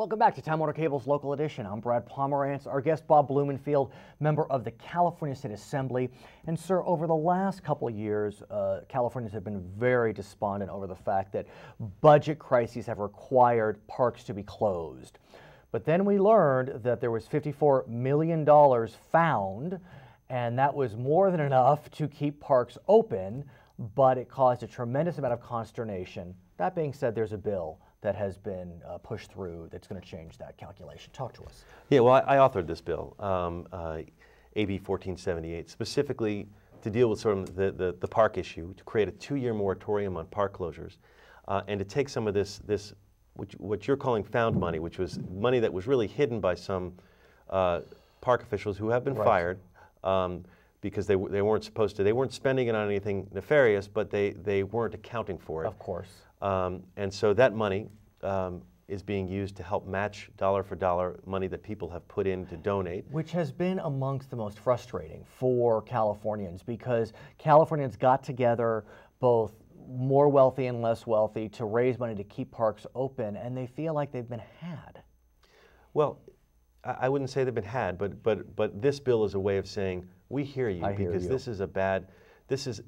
Welcome back to Time Warner Cable's Local Edition. I'm Brad Pomerance. Our guest, Bob Blumenfield, member of the California State Assembly. And, sir, over the last couple of years, uh, Californians have been very despondent over the fact that budget crises have required parks to be closed. But then we learned that there was $54 million found, and that was more than enough to keep parks open, but it caused a tremendous amount of consternation. That being said, there's a bill that has been uh, pushed through that's going to change that calculation. Talk to us. Yeah, well, I, I authored this bill, um, uh, AB 1478, specifically to deal with sort of the, the, the park issue, to create a two-year moratorium on park closures, uh, and to take some of this, this which, what you're calling found money, which was money that was really hidden by some uh, park officials who have been right. fired um, because they, they weren't supposed to. They weren't spending it on anything nefarious, but they, they weren't accounting for it. Of course. Um, and so that money um, is being used to help match dollar for dollar money that people have put in to donate. Which has been amongst the most frustrating for Californians because Californians got together both more wealthy and less wealthy to raise money to keep parks open and they feel like they've been had. Well, I wouldn't say they've been had, but but but this bill is a way of saying we hear you I because hear you. this is a bad this is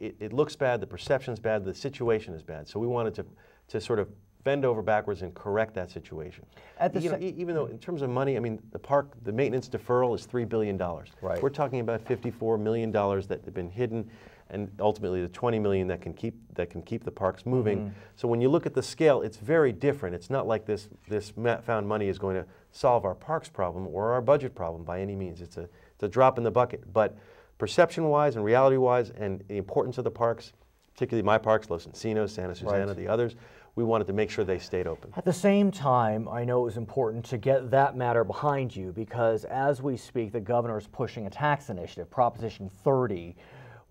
it, it, looks bad, the perception's bad, the situation is bad. So we wanted to, to sort of bend over backwards and correct that situation. You know, even though in terms of money, I mean, the park, the maintenance deferral is $3 billion. Right. We're talking about $54 million that have been hidden and ultimately the 20 million that can keep that can keep the parks moving. Mm -hmm. So when you look at the scale, it's very different. It's not like this this found money is going to solve our parks problem or our budget problem by any means. It's a it's a drop in the bucket. But perception-wise and reality-wise and the importance of the parks, particularly my parks, Los Encinos, Santa Susana, right. the others, we wanted to make sure they stayed open. At the same time, I know it was important to get that matter behind you because as we speak, the governor is pushing a tax initiative, Proposition 30,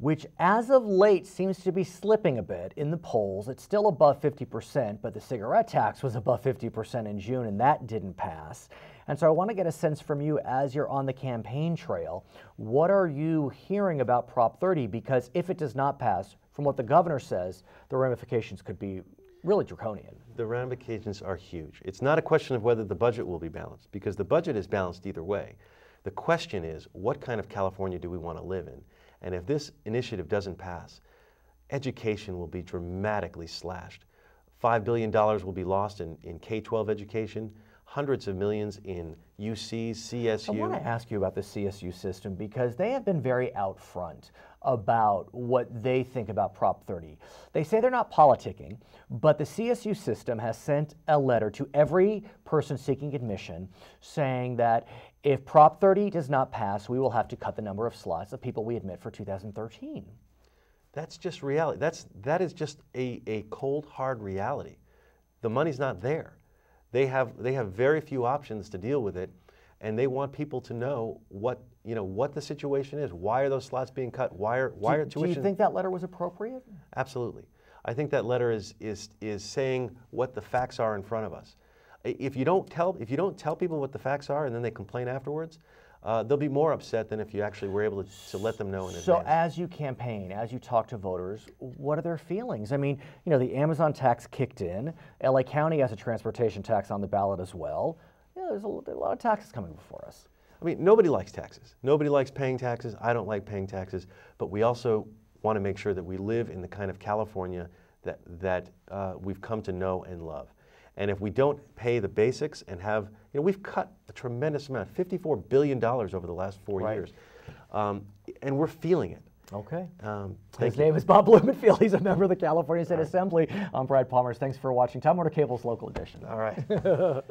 which as of late seems to be slipping a bit in the polls. It's still above 50%, but the cigarette tax was above 50% in June and that didn't pass. And so I want to get a sense from you as you're on the campaign trail. What are you hearing about Prop 30? Because if it does not pass, from what the governor says, the ramifications could be really draconian. The ramifications are huge. It's not a question of whether the budget will be balanced, because the budget is balanced either way. The question is, what kind of California do we want to live in? And if this initiative doesn't pass, education will be dramatically slashed. $5 billion will be lost in, in K-12 education hundreds of millions in UCs, CSU. I want to ask you about the CSU system because they have been very out front about what they think about Prop 30. They say they're not politicking, but the CSU system has sent a letter to every person seeking admission saying that if Prop 30 does not pass, we will have to cut the number of slots of people we admit for 2013. That's just reality. That's, that is just a, a cold, hard reality. The money's not there. They have, they have very few options to deal with it, and they want people to know what, you know, what the situation is. Why are those slots being cut? Why are, why do, are tuition? Do you think that letter was appropriate? Absolutely. I think that letter is, is, is saying what the facts are in front of us. If you, don't tell, if you don't tell people what the facts are and then they complain afterwards, uh, they'll be more upset than if you actually were able to, to let them know in advance. So as you campaign, as you talk to voters, what are their feelings? I mean, you know, the Amazon tax kicked in. LA County has a transportation tax on the ballot as well. Yeah, there's a, a lot of taxes coming before us. I mean, nobody likes taxes. Nobody likes paying taxes. I don't like paying taxes. But we also want to make sure that we live in the kind of California that, that uh, we've come to know and love. And if we don't pay the basics and have, you know, we've cut a tremendous amount, $54 billion over the last four right. years. Um, and we're feeling it. Okay. Um, His you. name is Bob Blumenfield. He's a member of the California State right. Assembly. I'm Brad Palmer. Thanks for watching Time Warner Cable's Local Edition. All right.